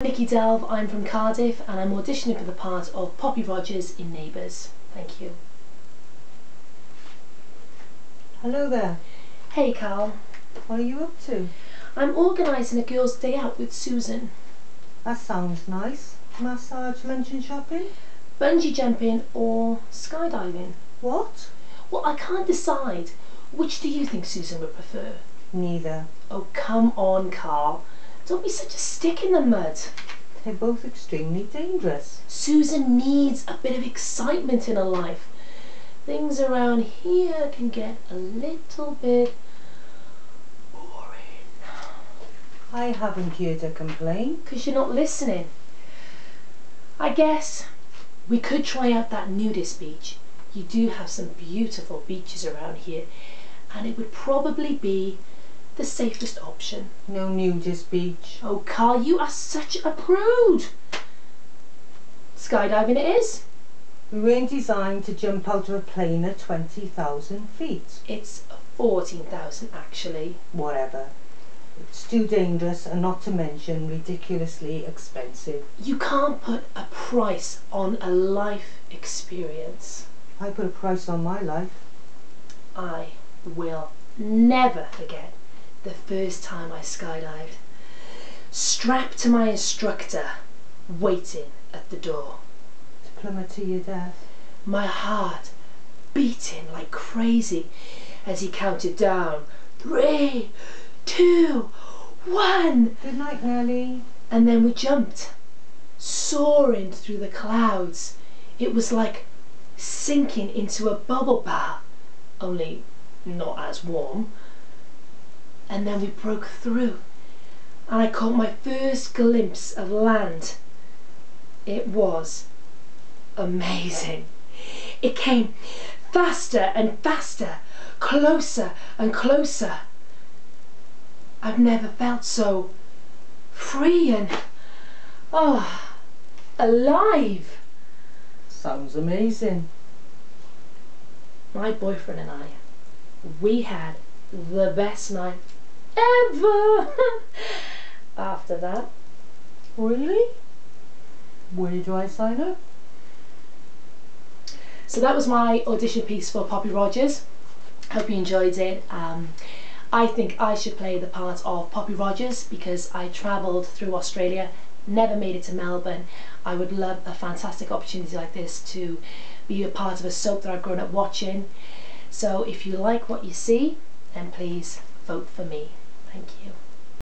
Nikki Delve, I'm from Cardiff and I'm auditioning for the part of Poppy Rogers in Neighbours. Thank you. Hello there. Hey Carl, What are you up to? I'm organising a girls' day out with Susan. That sounds nice. Massage, lunch and shopping? Bungee jumping or skydiving? What? Well, I can't decide. Which do you think Susan would prefer? Neither. Oh, come on, Carl. Don't be such a stick in the mud. They're both extremely dangerous. Susan needs a bit of excitement in her life. Things around here can get a little bit boring. I haven't heard her complain. Because you're not listening. I guess we could try out that nudist beach. You do have some beautiful beaches around here, and it would probably be the safest option. No nudist beach. Oh, Carl, you are such a prude. Skydiving it is. We weren't designed to jump out of a plane at 20,000 feet. It's 14,000 actually. Whatever. It's too dangerous and not to mention ridiculously expensive. You can't put a price on a life experience. I put a price on my life. I will never forget the first time I skydived. Strapped to my instructor, waiting at the door. To plummet to your death. My heart beating like crazy as he counted down. Three, two, one. Good night, Nellie. And then we jumped, soaring through the clouds. It was like sinking into a bubble bath, only not as warm. And then we broke through, and I caught my first glimpse of land. It was amazing. It came faster and faster, closer and closer. I've never felt so free and oh alive. Sounds amazing. My boyfriend and I, we had the best night ever. After that, Really? Where do I sign up? so that was my audition piece for Poppy Rogers. Hope you enjoyed it. Um, I think I should play the part of Poppy Rogers because I travelled through Australia, never made it to Melbourne. I would love a fantastic opportunity like this to be a part of a soap that I've grown up watching. So if you like what you see, then please vote for me. Thank you.